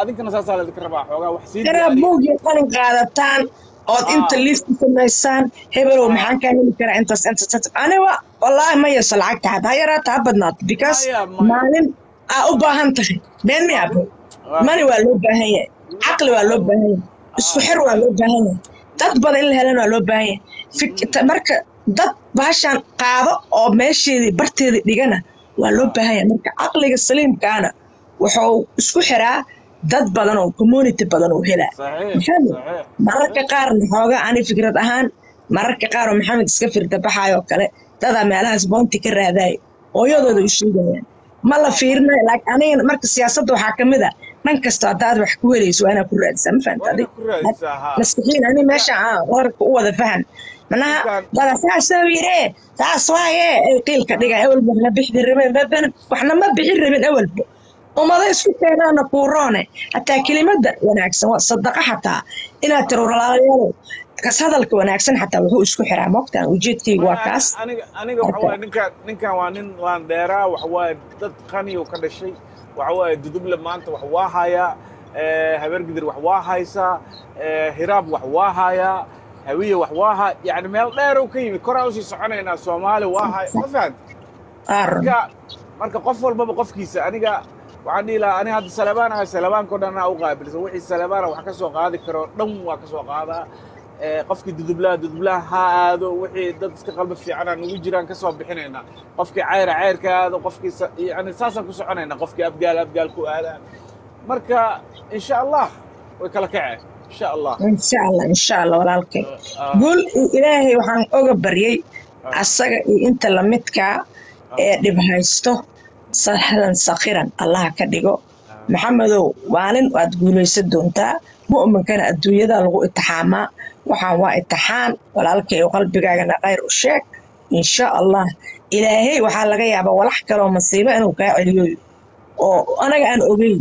adinkana saasaa laydinka rabaa xoogaa wax sii inaad diyaariya. buug iyo qalin qaadataan ood Ah. inta liiska samaysaan. Hebelow Ah. maxaan kaa heli karaa intaas intaas aniga wallaahi ma yeeso lacagta. Had ha yaraato ha badnaato because maalin aa u baahan tahay. Been abo Ah. mani waa loo baahan yahay. Caqli waa loo baahan yahay. Isku xir waa loo baahan yahay. Dad badan in la helan waa loo baahan yahay. Ta- marka dad bahashan qaado oo meesheedii barteedii dhigana waa loo baahan yahay. Marka caqliga saliimkaana wuxuu isku xiraa dad badan oo community badan oo helaa mararka qaar xooga ani fikrad ahaan mararka qaar oo maxamed iska firda baxayo oo kale dadaa meelahaas boonti ka raadaay hooyadooda u sheegayaan. Ma la laakiin aniga marka siyaasadda waxaa ka mid a dhan kasta haddaad wax ku helayso waa inaad ku raadisaa. Ma fahamta waa adig inaad ku raadisaa haa maskixiin ani meesha aan wararka u wada fahan. Manaha dada saasoo yire saas waaye. Ay qiilka dhiga ewelba waxna bixi baban waxna ma bixin rabin ewelba ummado isku keenaana kuuroone hataa kelimada wanaagsan waa sadaqa xataa inaad tiro walaalayaalow kas hadalka wanaagsan xataa wuxuu isku xiraa moogtaan ujeedkayga waa kaas. aniga aniga waxa waaye ninkan waa nin laan dheeraa waxa waaye dad qaniyo ka dhashay waxa waaye duduble maanta wax waa hayaa eh, habeergidir wax waa haysaa eh, hiraab wax waa hayaa hawiye wax waa ha yani meel dheerow ka yimid koraan u sii soconaynaa soomaali waa hay ma marka marka qof walbaba qofkiisa aniga waxaan dhihi lahaa aniga hadda salabaan ahay salabaanko dhan anaa u qaabilsan wixii salabaana wax ka soo qaadi karo dhan waa ka soo qaadaa Eh, qofkii dudublaha dudublaha ha aado wixii dad iska qalbi fiicanaa nugu jiraan ka soo bixinaynaa qofkii cayra cayrka aado qofkii yani saasaan ku soconaynaa qofkii abgaal abgaal ku aadaan marka insha allah way kala kaceen insha allah insha allah insha allah walaalkay. Ah, guul iyo ilaahay waxaan oga baryay asaga iyo inta lamidkaa ee dhib haysto sahlan sakhiran allaha ka dhigo. Maxamedow maalin waad guulaysan doontaa. Mu'minkana adduunyada lagu itixaamaa waxaan waa itixaan. Walaalkay oo qalbigaagana khayr u sheeg. Insha allah ilaahay waxaa laga yaabaa walax kaloo masiibo inuu kaa celiyo. Oo anaga aan ogeyn.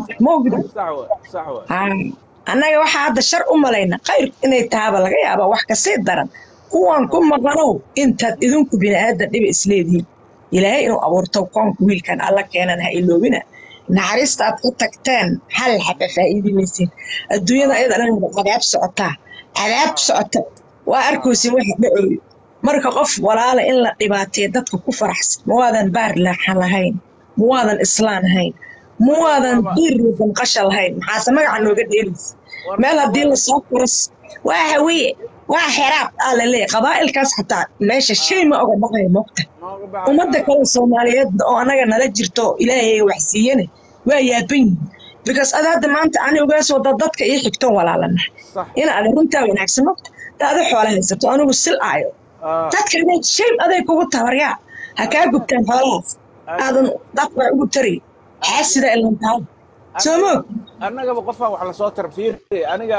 Annaga waxaa hadda shar u malayna. Khayr inay tahaaba laga yaabaa wax ka sii daran. Kuwan ku maqanow intaad idinku bini'aadan dhiba isleedihiin ilaahay inuu abuurto koonka wiilkan alla keenan ha iloobina naxariista aad ku tagteen hal xaba faa'iidi maysiin adduunyada ayada dhan cadaab socotaa cadaab socota waa arkaysin waxa dhacooyo marka qof walaala in la dhibaateeyo dadka ku faraxsan ma waadan baar laaxan lahayn ma waadan islaan ahayn ma waadan diir iyo damqasha lahayn maxaase magaca nooga dheelaysa meel haddii la soo koras waa hawiye waa xeraab aa la leeyahay qabaa'ilkaas xataa meesha shay ma oga dhaqayo mogta ummadda kale soomaaliyeed oo anaga nala jirto ilaahay wax siiyane waa yaaban yihiin because ada hadda maanta ani ogaas wada dadka ii xigto walaalana. Sax. Ina ada runtaa wanaagsan mogta da ada xoola haysato anigu sil aayo. Ah, dadka shay aday kugu tabaryaa ha kaa gubtaan xoolahaas. Aadan dadba ugu tari. Xaasida ilantaa soo moog annagaba qofaan wax la soo tarfiiri aniga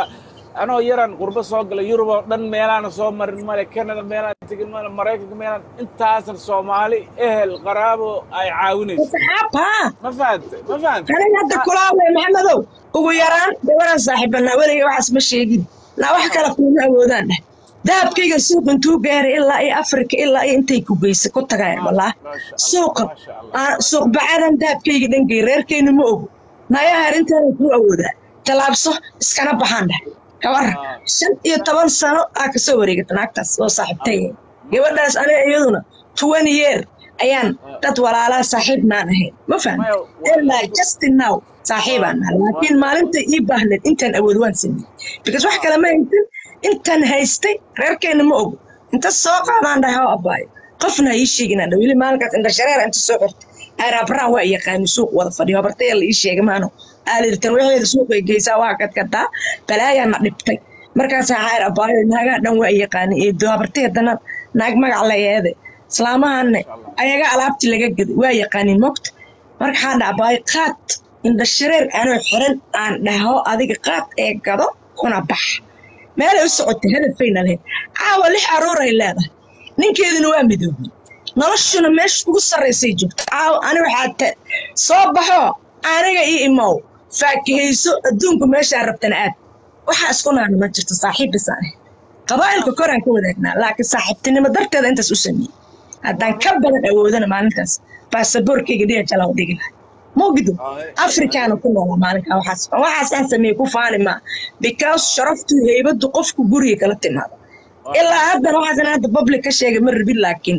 anoo yaran qurbo soo galay yurub oo dhan meelaana soo marin male canada meelaan tegin male maraykanka meelaan intaasan soomaali ehel qaraabo ay caawinayso. Ma fahante ma fahante aniga hadda kulaaway maxamedow? Ugu yaraan gabaraan saaxiibanaa weligay waxaas ma sheegin. Naa wax kale kuuma awoodaan. Dheh dahabkayga suuq intuu gaaray ilaa iyo afrika ilaa iyo intay ku geysa ku Maasha Allah, suuqa aa- suuq bacadan dahabkayga dhankay reerkayna ma ogo. Nayaha arrintaana kuu awoodaa. Tallaabso iskana baxaan. dheh gabar Ah. shan iyo toban sano aa ka soo wareegata naagtaas oo saaxiibtay. Gabadhaas aniga iyaduna twenty year ayaan dad walaalaa saaxiib naan ahayn. Ma waa- ilaa justin now. Saaxiibaan nahay. laakiin maalinta ii baahneed intaan awood waan sameeyey because wax kale ma haysan intaan haystay reerkeenna ma ogo. Inta soo qaadaan dhahay oo abbaayo qofna ha ii sheegin aan weli maalinkaas inta shareera inta soo xirtay aarabraan waa yaqaani suuq wada fadhiyo. Habartaya la ii sheegay maano aalirtan waxeeda suuqay geysaa waa gadgadaa balaayaa na dhibtay markaasaa hayr abbaayo naagaa dhan waa yaqaani eedo habartay haddana naag magac la yeede islaamahanne ayaga alaabtii laga gaday waa yaqaanin mogta marka waxaan dhaha abbaayo qaad indha shareer anoo xiran aan dhaho adiga qaad ee gado kuna bax meelay u socotay hadafayna lahayd caawa lix aruuray leedahay ninkeeduna waa midoobay noloshuna meesha ugu sarraysay joogta caawa ani waxaa ta soo baxo aniga io imow faakihayso adduunku meeshaa rabtana aad. Waxaa isku naana ma jirto saaxiib bisaan qabaa'ilka koraan ka wadaagnaa laakiin saaxiibtinimo darteeda intaas u sameeyey. Haddaan ka badan awoodana maalintaas baasaboorkayga dhiga jalaw dhigi lahay. Moogido afrikaana ku noola maalinka waxaas. Waxaas aan sameeyey ku faani maa because sharaftu heybadu qofku guriga kala timaado. Ilaa haddana waxaasan hadda public ka sheegay ma rabin laakiin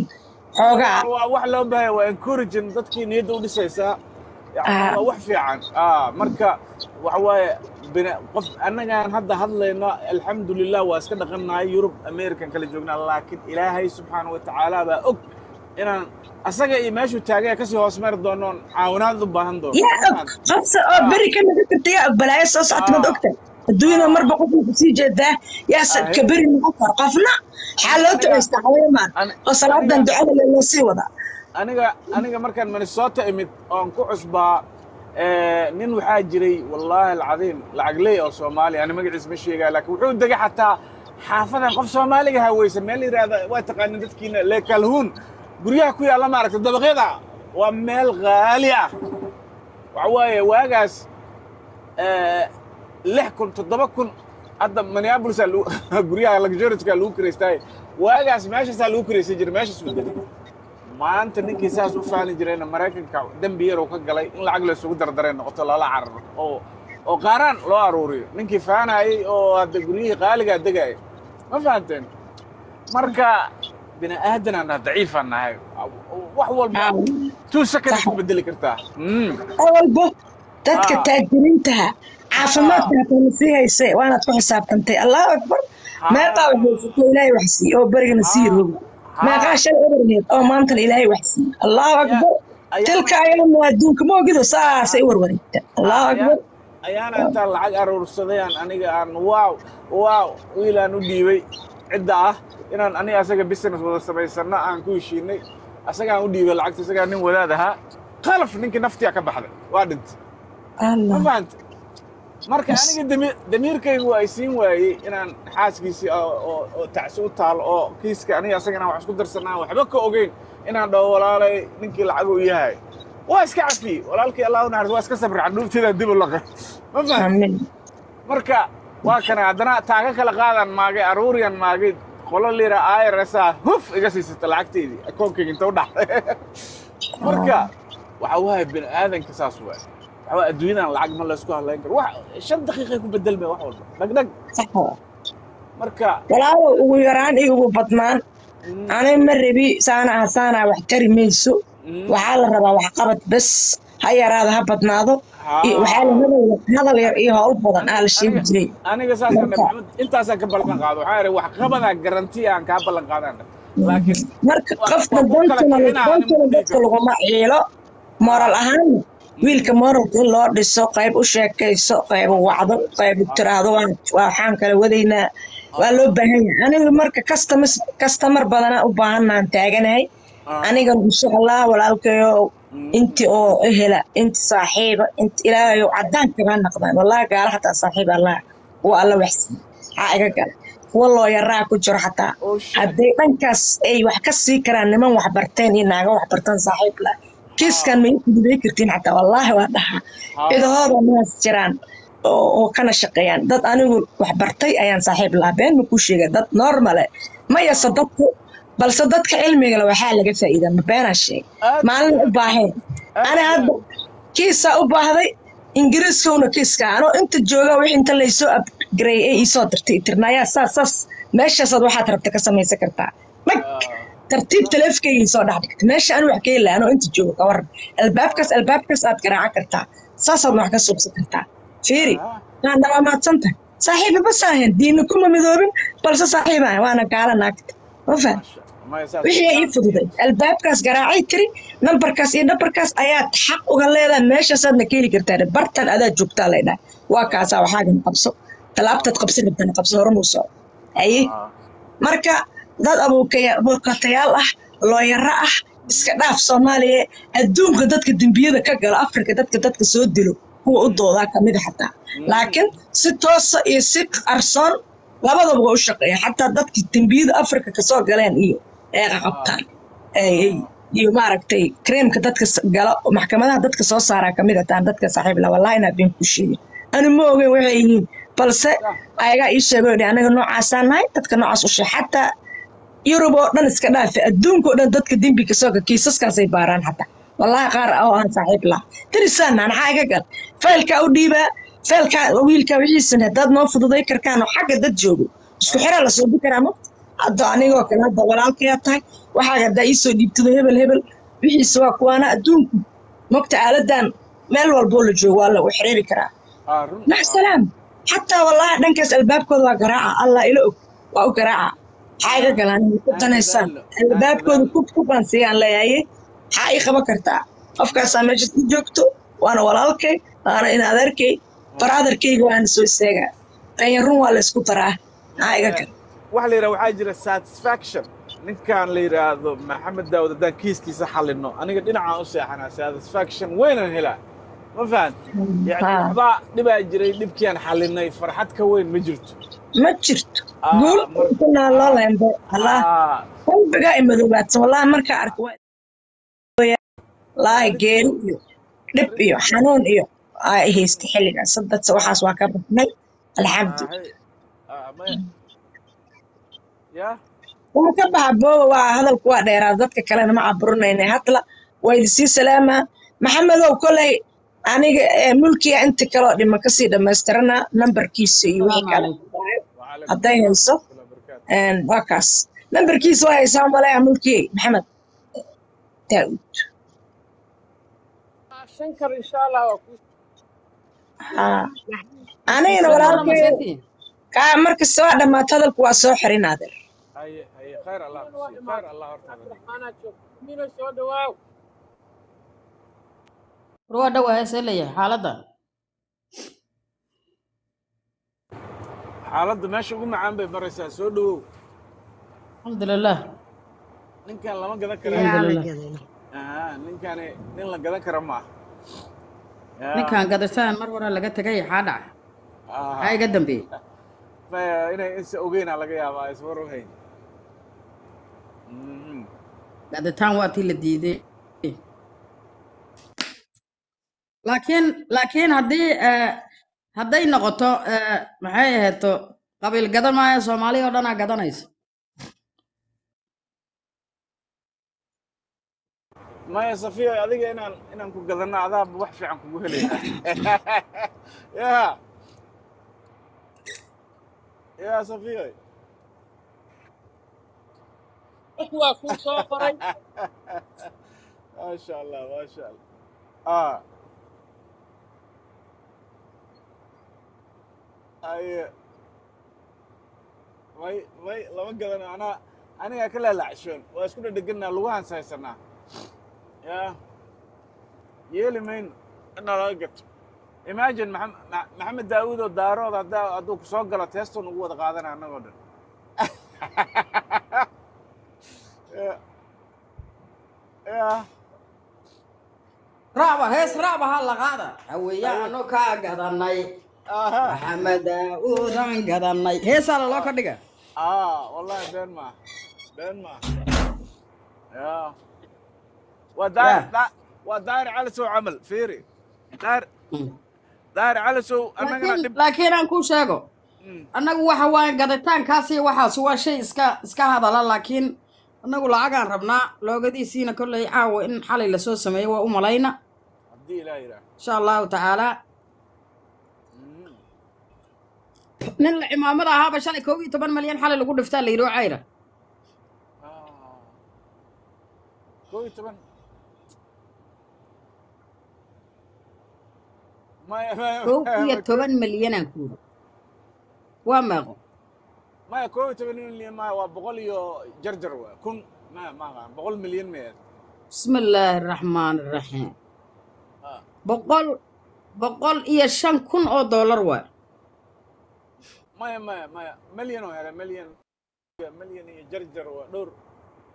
xoogaa. Wax loo baahaya waa encouraging dadkii niyadda u dhisaysaa. Waa wax fiican. Ah marka waxa waaye qof annagaan hadda hadlayno alxamdulilah waa iska dhaqannahay yurub american kala joognaa laakiin ilaahay subxaana wa tacaala baa og inaan asaga iyo meeshuu taagaya ka sii hoos mari doonoon caawinaad u baahan doono yaa og. Qofsa oo beri ka mid karta yaa og balaayo soo socota mad ogta? Adduunyada marba qofka ku sii jeedaa yaa sadka beri noqon karo qofna? Xaa loo ducaystaa haweemaan Ani- oo salaadan ducada loo sii wadaa aniga aniga markaan minnesota imid oon ku cusbaa eh, nin waxaa jiray wallaahi alcadiim lacagley oo soomaali ani magaciis ma sheegaya laakiin wuxuu degay xataa xaafadan. Qof soomaaliga haweysa meel la yidhaahda waa taqaanin dadkiina le guryaha ku yaalla maaragta dabaqyada waa meel qaali ah. Waxa waaye waagaas eh, lix kun toddoba kun hadda minneapolisa guryaha luxuriska lagu kiraystaaye waagaas meeshaasaa lagu kiraysan jiray meeshaas uu degay maanta ninkii saas u faani jirayna maraykanka dembi yaruu ka galay in lacag laysugu dardaray noqoto lala cararo oo oo qaaraan loo aruuriyo. Ninkii faanayey oo hadda guryihii qaaligaa degaya ma fahanteen? Marka bini aadanaan nahay daciifaan nahay. Wax walba two seconds ku bedeli kartaa. Mm. walbo dadka Ah. taajiriintaha caafimaadka hatana sii hayse waanaad ku xisaabtantay. Allahu akbar. Meeqaa wax haysato ilaahay wax siiye oo berigana sii rogi meeqaa shay eberneed oo maantana ilaahay wax siiye allahu akbar. ayaa- tilka ayana adduunka moogido saasay u warwareegta allahu akbar. ayaana intaan lacag aruursadayaan aniga aan waaw waaw wiilaan u dhiibay. Cidda ah inaan aniga asaga business wada samaysanno aan ku heshiinay. Asagaan u dhiibay lacagta isagaa nin wadaad ahaa. Qalaf ninkii naftiya ka baxday. Waa dhintay ma allah fahanta marka aniga dami- damiirkaygu waa isiin waayey inaan xaaskiisii oo- oo tacsi u taalo oo kiiska aniga asaga inaan wax isku darsanaa waxba ka ogeyn inaan dhaho walaalay ninkii lacag u yahay. Waa iska cafiyey. Walaalkii allah u naxariis waa iska sabri candhuufteedaan dib u laqay. Ma fahanta amiin marka waa kana haddana taaga kala qaadan maagay aruuriyan maagay qolo lira irsa huf iga siisata lacagteedii akoonkayga inta u dhaxday marka waxa waaye bini aadanka saas waay waxa waaye adduunyadan lacag ma laysku hadlayn karo wax shan daqiiqay ku bedelmay wax walba dhagdhag marka walaalow ugu yaraan igu badnaan anay ma rabi saana ah saanaa wax tari mayso waxaa la rabaa waxqabad bes ha yaraado ha badnaado waxaa la hadal yar iyo howl badan aa la sheegi jiray aniga saasaan maxamed intaasaan ka ballan qaado waxaa yidhi wax qabadaa garanti aan kaa ballan qaadaan marka qofka dantuna dadka laguma ciilo moral ahaan wiilka moralka in loo dhiso qayb u sheekayso qayb u wacdo qayb u tiraahdo "Waan- waxaan kala wadaynaa. Waa loo baahan yahay. Aniga marka customers customer badana u baahanaan taaganahay. Ah. aniga insha allah walaalkayo inti oo ehela inti saaxiiba inti ilaahayo cadaanka baa naqdaan wallahi gaala xataa saaxiib allah kuwa alla waxsiiye maxaa iga gala kuwa loo yaraa ku jiro xataa Oh, hadday dhankaas ay wax ka sii karaan niman wax barteen iyo naaga wax barteen saaxiib lah kiiskan ma ii gudubay kartiin xataa wallaahi waa dhahaa. Ah. cidahooda maas jiraan oo kana shaqeeyaan. Dad anigu wax bartay ayaan saaxiib lahaa been ma kuu sheega dad normale ma yasa dadku balse dadka cilmiga le waxaa laga faa'iida ma beenaa sheeg Aad. Maalin u baaheen ani hadda kiisaa u baahday ingiriiskowna kiiska anoo inta jooga wix inta laysoo abgrey ee iisoo dirtay tirnayaa saas saas meeshaasaad waxaad rabta ka samaysan kartaa tartiib taleefkayga soo dhex dhigta meesha aan wax ka hela anoo inta jooga ka waran albaabkaas albaabkaas aad garaacan kartaa saasaad wax ka suubsan kartaa fiiri waan dhamaamaadsantahay saaxiiba bas ahayn diina kuma midoobin balse saaxiib ahayn waana gaala naagta ma faham wixii ii fududay albaabkaas garaacay tiri nambarkaas iyo nambarkaas ayaad xaq uga leedahay meeshaasaadna ka heli kartaa bartan adaa joogtaa laydhaha waa kaasaa waxaagana qabso talaabtaad qabsan rabtana qabso horanuu soo haye marka dad abuukatayaal ah looyaro ah iska dhaaf soomaaliya adduunka dadka dembiyada ka galo afrika dadka dadka soo dilo kuwa u doodaa kamida xataa. Laakiin si toosa iyo si qarsoon labadaba waa u shaqeeya. Xataa dadka dembiyada afrika ka soo galeen iyo eeqa qabtaan. Iyo maaragtay kreemka dadka gala maxkamadaha dadka soo saaraa ka mid a taan dadka saaxiib la wallahi inaa been ku sheegin. Anu ma ogeyn waxay yihiin balse ayagaa ii sheegay anaga noocaasaan nahay dadka noocaas u sheeg xataa yurub oo dhan iska dhaafe adduunka oo dhan dadka dembi ka soo ga kiisaskaasay baaraan xataa wallahi qaar oo aan saaxiib laha tirisaan maxaa iga gal faylkaa u dhiibaa faylkaa wiilkaa wixiisan haddaad noo fududay karkaan oo xagga dad joogo isku xiraa la soo di karaa ma. Hadda anigoo kale hadda walaalkayaa tahay waxaaga haddaa iisoo dhiibtado hebel hebel. Wixiisa waa kuwaana adduunku. Mogta aaladan meel walboo la joogo waa lagu xiriiri karaa. Ah run mac salaam xataa wallaahi dhankaas albaabkooda waa garaaca. Allah ila og waa u garaaca maxaa iga galaan inay ku danaysaan albaabkooda kub kubaan siiyaan leeyahay. Maxaa ii qaban kartaa qofkaasaa meesha ku joogto waana walaalkay waana in adeerkay baraadarkayga waana soo istaagaa qanya run waa laysku daraa maxaa iga gal waxa la yidhaha waxaa jira satisfaction. Ninkan la yidhaahdo maxamed daawud haddaan kiiskiisa xallinno aniga dhinacaan u seexanaa satisfaction weynaan helaa. Ma fahan yani Haa. waxbaa dhibaa jiray dhibkiaan xallinay farxad ka weyn ma jirto ma jirto. Imadoobaadsan wallahi markaa laahi geeri iyo dhib iyo xanuun iyo haystay xilligaas dadse waxaas waa ka baxnay. Alxamdu ah, waa ka baxa booba waa hadalku waa dheeraa dadka kalena ma caburinayna hadla waa idinsii salaamaa maxamedow koley aniga eh, mulkiga inta kaloo dhima ka sii dhammaystirana nambarkiisa iyo wixii kale hadday hayso waa kaas nambarkiisa waa haysaa malaya mulkiyey maxamed. Daa'uud waa ku haa anigana walaalkay kaa markasta waa dhammaata hadalku waa soo xirin adeer haye haye khayr allah ku siiyo khayr allah hortaada cabdiraxmaanaa joogto mino soo dhawaaw war waa dhowaa heesee leeyahay xaaladda xaaladda meesha ugu macaan bay maraysaa soo dhawow alxamdulilah ninkan lama gadan kara ninkani nin la gadan kara maaha Ya, ninkaan gadashaan mar hore laga tegay xaa dhaca maxaa iga dambeeyey inay insa ogeynaa laga yaabaa iswar ogeyn Mhm. gadataan waa tii la diiday. Laakiin laakiin haddii hadday noqoto eh, maxay ahayto qabiil gadan maayo soomaali oo dhanaa gadanaysa maya safiya adiga inaan inaan ku gadanno adaaba wax fiican kugu helaya ya ya safiya waa kuu soo qoray. Maasha allah maasha allah aye. May may lama gadano anaa anigaa ka laalacshoon waa isku dhedheganaa lugahaan saysanaa ya. Yeeli mayno inaa laga gato. Imagine maxam- Ma- maxamed daawud oo daarood haddaa hadduu ku soo galo teestoon ugu wada qaadana annagoo dhan. Raacba hees raacba ha la qaada. Haweeyaanu kaa gadanay maxamed daauudan gadanay heesaa laloo ka dhiga ah wallahi been maaha been ya waa daahir waa calisow camal fiiri daahir daahir calisow laakiin aan kuu sheego. Mm. annagu waxa waaye gaditaankaasi waxaas waa shay iska iska hadala laakiin annagu lacagaan rabnaa loogadiisiina kolley caawa in xalay la soo sameeyo waa u malayna insha allahu tacaala nin la cimaamada ahaaba shalay koob iyo toban malyan xalay lagu dhiftaa la yidhi oo cayra. Ah. koob iyo toban. Malyanaan ku yidhi. Waa meeqo maya koob iyo toban milyan maya waa boqol iyo jarjar waa kun maya ma aqaan boqol milyan maya bismi illaahi araxmaan araxiim Ah. boqol boqol iyo shan kun oo dollar waa maya maya maya. Milyan oo hele milyan milyan iyo jarjar waa dhowr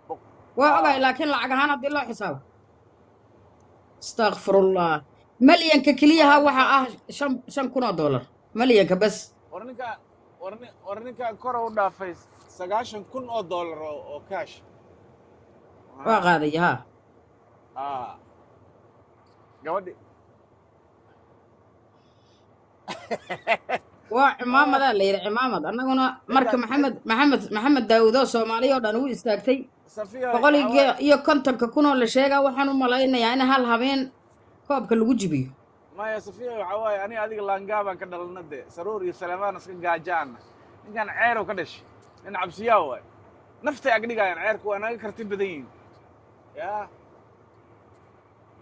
boq- waa Ah. ogahay laakiin lacag ahaan haddii loo xisaabo astakfirullah malyanka keliyaha waxaa ah shan shan kun oo dollar. Malyanka bas. War ninkaan war nin war u dhaafay sagaashan kun oo dollar oo oo cash. Waa qaadaya ha? Ah. Gabadhi waa cimaamadaa la yidhi cimaamad. Annaguna marka maxamed maxamed maxamed daawud oo soomaaliya oo dhan u istaagtay. Boqol iyo kontonka kun oo la sheegaa waxaan u malaynayaa in hal habeen koobka lagu jibiyo. Maya safiya waxaa waaye ani adiga laangaabaan ka dhalana dee. Saruur iyo saleemaan iska gaajaana ninkan ceerow ka dhashay nin cabsiyaa waay naftay agdhigaayaan ceerku waa naga karti badan yihiin. Ya.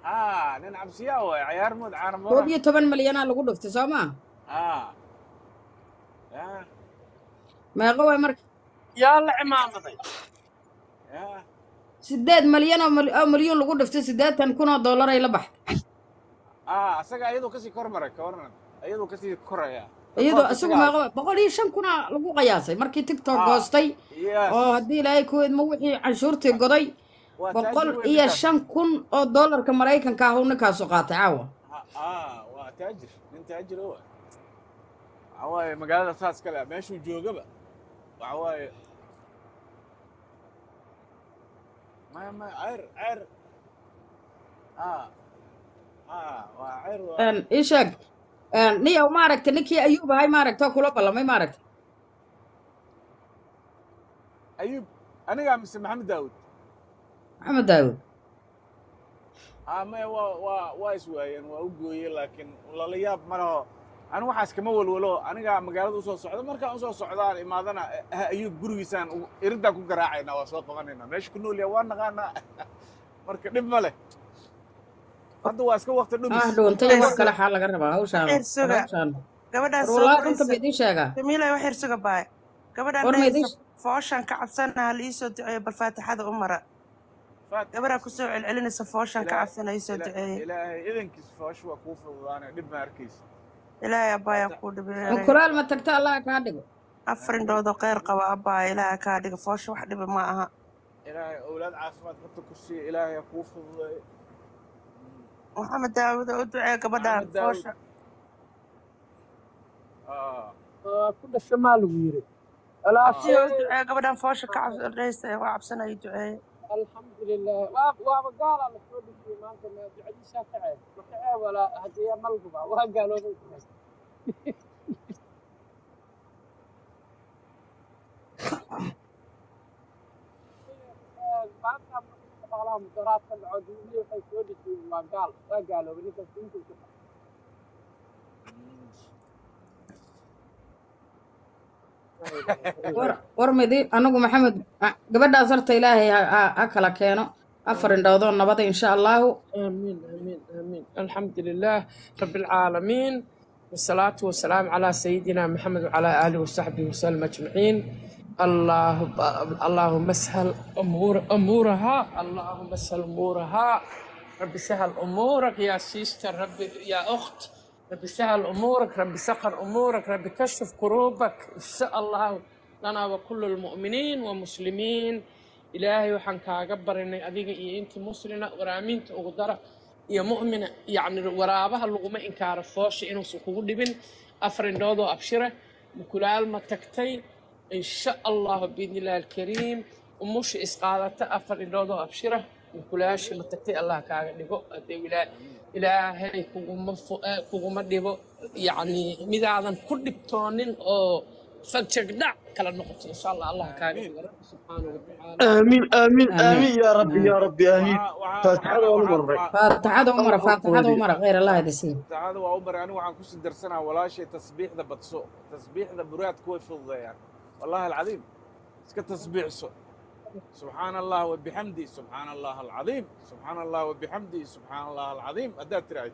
Ha nin cabsiyaa waay cayaar mood caana koob iyo toban malyanaa lagu dhuftay soo maa meeqo way marka? Yaa la cimaamaday. Sideed malyan oo mal- oo milyuun lagu dhuftay siddeetan kun oo dollar ay la baxday. Ah asaga iyadoo ka sii kor maray ka waran iyadoo ka sii koraya. Iyadoo isagu meeqo boqol iyo shan kuna lagu qiyaasay markii tiktok ah goostay oo haddii ilaahay kuweedma wixii canshuurtii goday waa boqol iyo shan kun oo dollarka maraykanka ah uu ninkaasu qaatay caawa. Ah waa taajir. Nin taajir oo waxa waaye magaalada saas kale meeshuu joogaba waxa waaye maya maya ah ah waa ii sheeg niyow maaragta ninkii ayuub ahay maaragta kula ballamay maaragta ayuub anigaa mise maxamed daawud maxamed daawud ah maya waa waa waa iswaayeen waa u gooyey laakiin lala yaab ma laho ani waxaas kama walwalo anigaa magaalada u soo socda markaan u soo socdaan imaadana eh, ayuub gurigiisaan iridaan ku garaacaynaa waa soo qabanaynaa meesha ku nool yahay waa naqaanaa marka dhib ma leh. Hadda waa iska waqti ah dhumis dhuuntay wax kale xaa laga rabaa. Hawshaan wax baay. Gabadhaan fooshan ka cabsana hal iisoo duceeyo bal faatixada u mara. Gabadhaa ku soo celcelinaysa fooshan ka cabsana iisoo ila- duceeye ilaahay idankiis fooshu waa kuu fududaanaya dhib ma arkaysa ilaahay abbaaya faata kuu ma dhibireeray kulaal ma tagta allah kaa dhigo. Afar indhoodoo kheyr qaba abbaaya ilaaha kaa dhiga foosha wax dhiba ma aha. Ilaahay owlaad caafimaad qabta ku siiya ilaahay ha kuu fududeeyo maxamed daawuda u ducee gabadhaan. Foosha ah. Waa ku dhasha maa lagu yiri u ducee gabadhaan foosha ka cabsana waa cabsanayo duceeye alxamdulilah waa waaba gaalaa la soo dhigiyey maanta ma ducadiisaa kacee ma kacee walaa hadiya malguba waa gaaloobay maanta dhaqaalaha mudaraadka dhaco duniya war midi anigu maxamed ah, gabadhaas horta ilaahay ha kala keeno. Afar indhoodoo nabada insha allahu. آمين آمين آمين الحمد لله رب العالمين والصلاة والسلام على سيدنا محمد وعلى آله وصحبه وسلم أجمعين الله اللهم اسهل أمور أمورها اللهم اسهل أمورها رب سهل أمورك يا سيستر رب يا أخت رب سهل أمورك رب سخر أمورك رب كشف كروبك إن شاء الله لنا وكل المؤمنين ومسلمين ilaahay waxaan kaaga barinay adiga iyo intii muslina waraaminta ugu dara iyo mu'mina yacni waraabaha laguma inkaaro foosha inuusan kugu dhibin afar indhoodoo abshira mukulaal ma tagtay insha allahu biidni illaahi alkariim umusha isqaadata afar indhoodoo abshira كلاش لتكتي الله كاغا ديبو إلى إلى هاي كوغوما ديبو يعني ميدادا كودب تونين أو فتشك دا كلا نقطة إن شاء الله الله كاغا سبحانه وتعالى آمين آمين آمين يا ربي يا ربي آمين فاتحاد ومرة فاتحاد ومرة فاتحاد ومرة غير الله يدسين فاتحاد ومرة أنا وعن كوس درسنا ولا شيء تسبيح ذا بتسوق تسبيح ذا برويات كوي في الضيع والله العظيم اسكت تسبيح سبحان الله وبحمده سبحان الله العظيم سبحان الله وبحمده سبحان الله العظيم هداد تراعي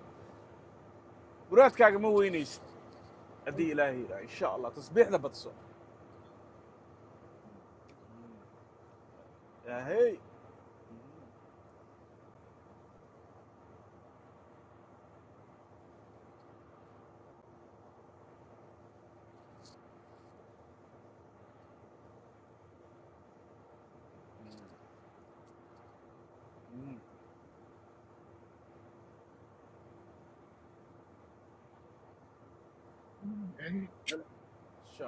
مرادكاga ma weynaysid haddii ilaahay yidhaah insha allah tasbiixda badso ان شاء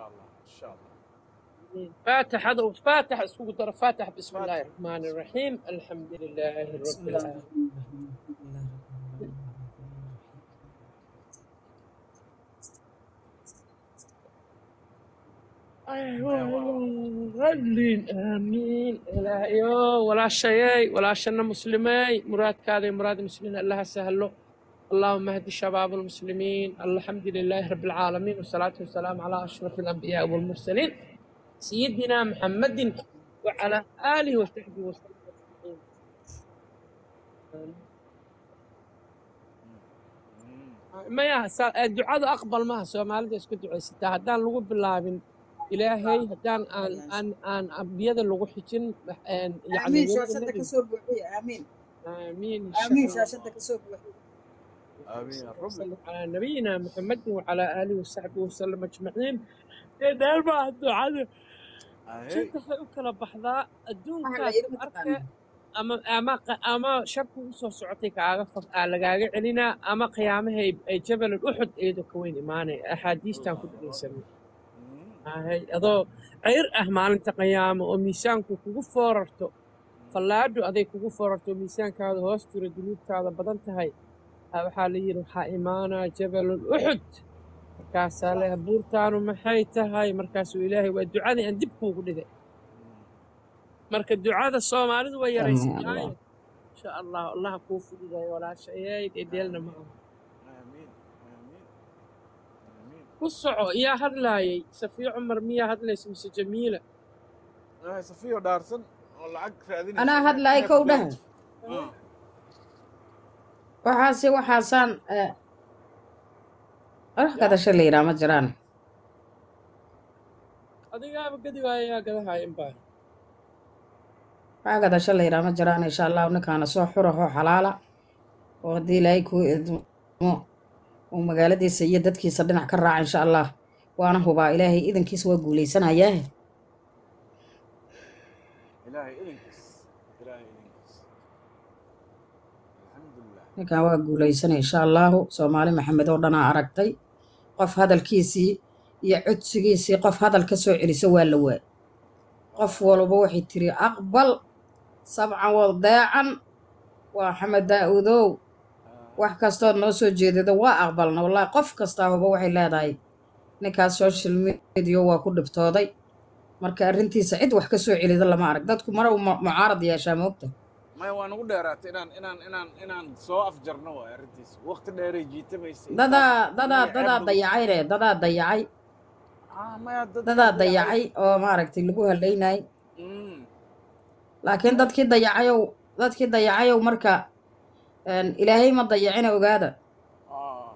الله ان شاء الله فاتح هذا فاتح سوق ترى فاتح بسم الله الرحمن الرحيم. الحمد لله رب العالمين. أيوة، غلين آمين. لا يو ولا شيء ولا شنا مسلمي مراد كذا مراد مسلمين الله سهل له. اللهم اهد الشباب والمسلمين الحمد لله رب العالمين والصلاة والسلام على أشرف الأنبياء والمرسلين سيدنا محمد وعلى آله وصحبه وسلم. ما يا الدعاء أقبل ما سو ما لدي أسكت دعاء ستا هدان لوغو بلابين إلهي هدان ان ان ان ابيده لوغو خجين ان يعني آمين. شاشتك سو بوحي آمين. آمين آمين. شاشتك سو بوحي رب وصلى على نبينا محمد وعلى آله وصحبه وسلم أجمعين دار ما الدعاء أهي شنت waxay u kala baxdaa يرمي arka ama ama ama shabku usoo socotay kaaga fag aa lagaaga celinaa ama qiyaamahay ay jabalul uxud iyadoo ka weyn imaanay axaadiistan ku dhagaysanay ahay adoo ceyr ah maalinta qiyaamo oo miisaanku kugu foorarto fallaadhu aday kugu foorarto oo miisaankaada hoos jiro dunuubtaada badan tahay وحاليين وحا إيمانا جبل أحد مركاس عليها بورتان ومحيتها هاي مركاس وإلهي ودعاء أن دبكو قلت ذي مركز دعاء الصومالي ذو يا رئيس إن شاء الله الله كوف ذي ولا شيء. يدلنا معه. آمين. قصعوا يا هدلاي سفي عمر مية هدلاي سمسة جميلة. آه، سفي دارسن. والله عقف أنا هدلاي كودة آه. Waxaase waxaasaan eh, wax gadasho la yidhaha ma jiraan wax gadasho la yidhaha ma jiraan insha allahu ninkaana soo xuraho xalaala. Oo haddii ilaahay kuu idmo uu magaaladiisa iyo dadkiisa dhinac ka raaca insha allah waana hubaa ilaahay idankiisa waa guulaysanayaahe ninkan waa guulaysanay insha allahu. Soomaali maxamed oo dhanaa aragtay. Qof hadalkiisii iyo codsigiisii qof hadal ka soo celiso waa la waay. Qof walba waxay tiri aqbal sabcan wadeecan waa xamed daa'uudow wax kastood noo soo jeedada waa aqbalna wallaahi qof kastaahuba waxay leedahay. Ninkaas social media waa ku dhibtooday. Marka arrintiisa cid wax ka soo celida lama arag. Dadku mara uu mu- mucaarad yeeshaa moogta maya waa nagu dheeraatay inaan inaan inaan inaan soo afjarno waay arrintiisa wakti dheeray jiitamaysa dadaa dadaa dadaa dayacay re dadaa dayacay. Ah, dadaa dayacay. oo maaragtay lagu haldhaynay mm. laakiin dadkii dayacayow dadkii dayacayow marka ilaahay ma dayacina ogaada. Ah.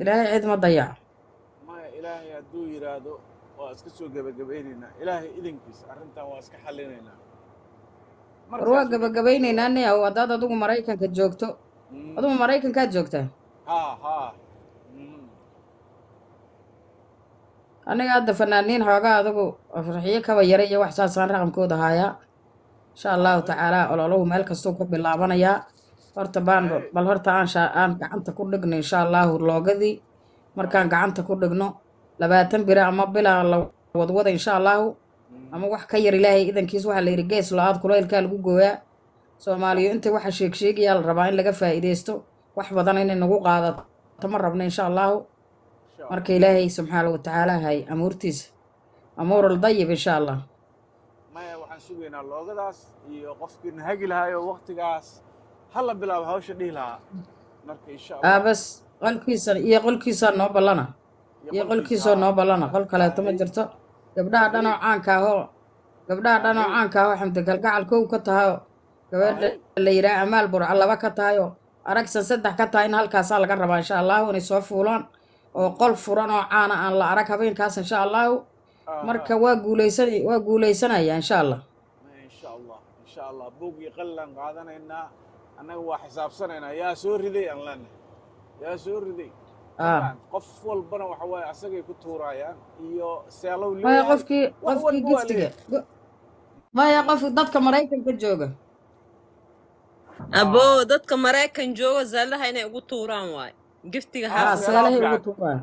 Ilaahay cid ma dayaca waa iska soo gebagabaynaynaa ilaahay idankiisa arrintan waa iska xallinaynaa war waa gabagabaynaynaa niyahow haddaad adugu maraykanka joogto. Mm. Aduma maraykankaad joogtaa? Ha ha. Mm. Aniga hadda fanaaniin xoogaa adugu raxiyo kaba yare iyo wax saasaan raqamkooda haayaa insha allahu tacaalaa ololahu meel kastuu ka bilaabanayaa. Horta baan bal horta aan aan gacanta ku dhigno insha allahu loogadii. Markaan gacanta ku dhigno labaatan bira ama bilaa la wadwada insha allahu. Ama wax ka yar ilaahay idankiis waxaa la yidhi gees lo'aad kulaylkaa lagu gooyaa. Soomaaliya inta waxa sheegsheegayaa la rabaa in laga faa'iidaysto wax badan inay nagu qaadato ma rabno insha allahu. Marka ilaahay subxaana watacaala hay amuurtiisa amuural dayib insha allah maya waxaan sugaynaa loogadaas iyo qofkiina hagi lahaayo waqtigaas. Hala bilaabo hawsha dhihi lahaa. Marka insha ah, allah qolkiisan iyo qolkiisaan noo ballana iyo qolkiisoo noo ballana qol kaleeto ma jirto gabdhaha dhanoo caanka ahoo gabdhaha dhanoo caanka ahoo xamdi galgacal kow ka tahayoo gabadha la yidhaha amaal burca laba ka tahayoo aragsan saddex ka tahay in halkaasaa laga rabaa insha allahu inay soo fuulaan oo qol furan oo caana aan la arag habeenkaas insha allahu marka waa guulaysan waa guulaysanaya insha allah insha allah insha allah buug iyo qallaan qaadanaynaa annaga waa xisaabsanaynaa yaa soo riday aan leenahay yaa soo riday qof walbana waxa waaye asagay ku tuurayaan iyo seelow maya qofkii qofkii giftiga. qof dadka maraykanka jooga. Abo dadka maraykan jooga zaalaha inay ugu tuuraan waay. Giftiga ah seelahay ugu tuuraan.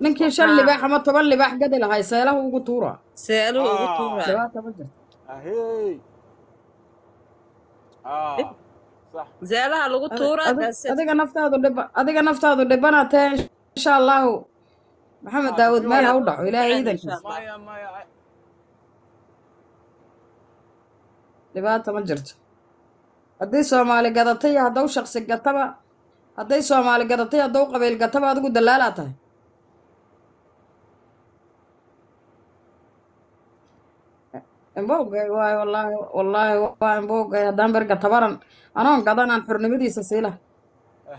Ninkii shan libaax ama toban libaax gadi lahay seelahu ugu tuura. Seeluhu ugu ah zeelaha lagu tuuraadiga naftaadu dhiba adiga naftaadu dhibana tee insha allahu maxamed daawuud meel ha u dhaco ilaah ciidankiisa dhibaata ma jirto. Haddii soomaali gadatay haddau shaksi gataba hadday soomaali gadatay haddau qabiil gataba adigu dallaalaa tahay. Imbowgay waay wallaahi wallaahi waa imbowgay haddaan berga tabaran. Anoon gadanaan xurnimadiisa siila.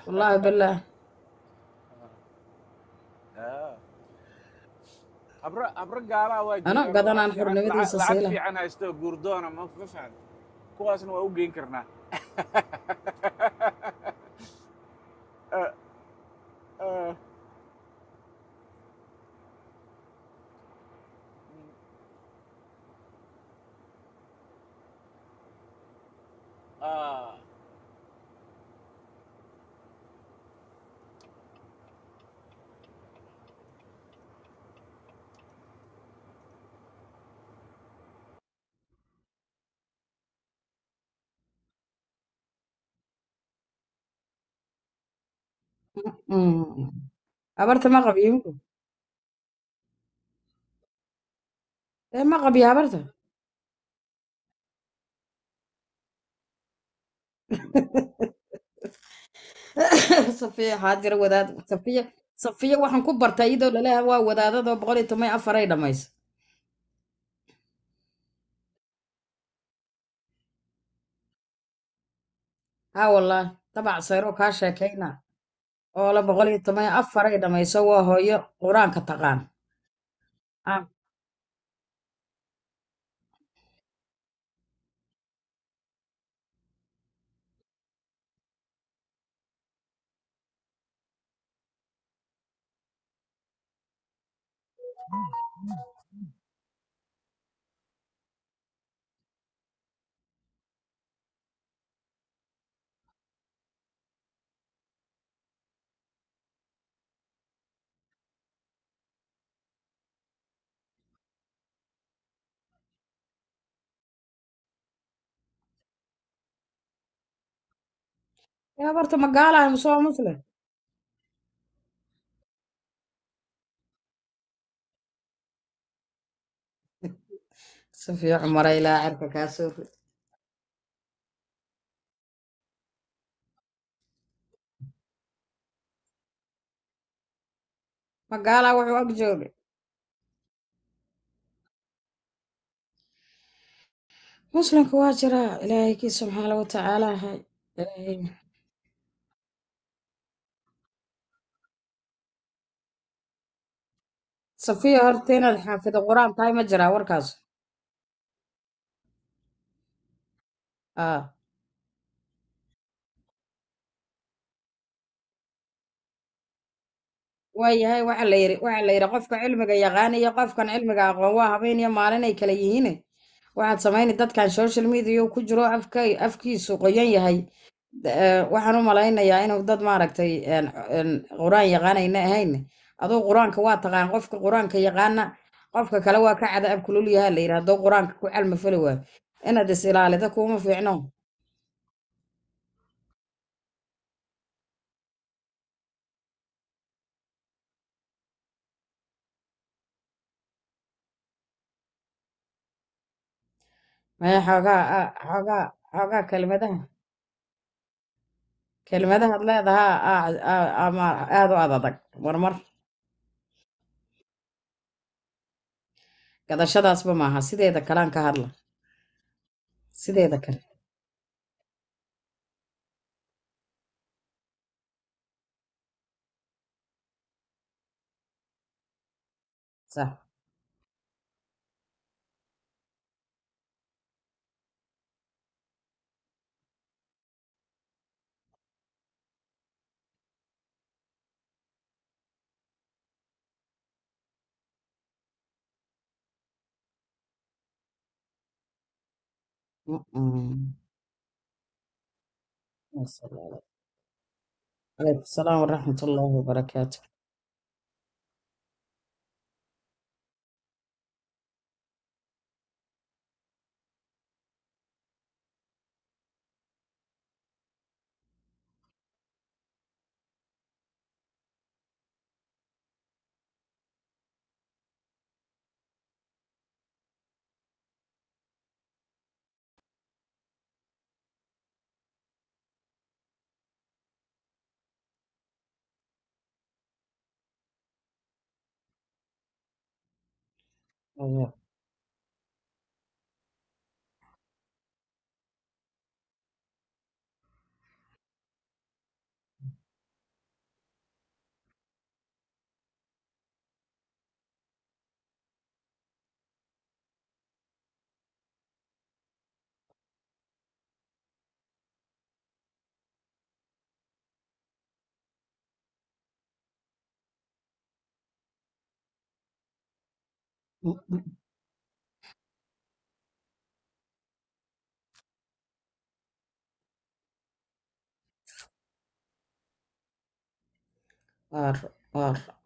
Wallaahi bilaah gaalaa waa anoo gadanaan lacag siila. fiican haysto guurdoona ma fahan kuwaasna waa u geyn karnaa Eh, eh, ah Mm. habarta ma qabiyo ee ma qabiyo habarta safiya waxaa wadaad safiya safiya waxaan ku bartay iyadoo la leeyahay waa wadaadadoo boqol iyo toban iyo afar ha wallaahi tabac sayroo kaa sheekayna oo la boqol iyo toban afar ay dhammayso waa hooyo qur'aanka taqaan. Ah, ee habarta ma gaalahay mase waa muslim safiya cumara ilaa cerka kaa soo rid ma gaalaa wuxuu ag joogay muslimka waa jiraa ilaahay kii subxaana wa tacaala ahay ilaahay safiya horta inaad xaafido qur'aan tahay ma jiraa warkaas ah. Waayahay waxa la yidhi waxa la yidhi qofka cilmiga yaqaan iyo qofkan cilmiga aqoon waa habeen iyo maalin ay kala yihiin waxaad samayni dadkan social media ku jiro afka afkiisu qoyan yahay. Eh, waxaan u malaynayaa inuu dad maaragtay qur'aan yaqaanayna ahayn aduu qur'aanka waa taqaan qofka qur'aanka yaqaana qofka kale waa ka cada ab kulul yahaa la yidhi hadduu qur'aanka ku calma fali waayo inaad is ilaalida kuuma fiicno. Maya xoogaa ah, xoogaa xoogaa kelimadaha kelimadahaad leedahaa aa- aa- ama aad u adadag marmar gadashadaasba maaha sideeda kalaan ka hadla. Sideeda kale Wasalaam. عليكم السلام ورحمة الله وبركاته Oh, yeah. Ar, ờ, ar. Ờ,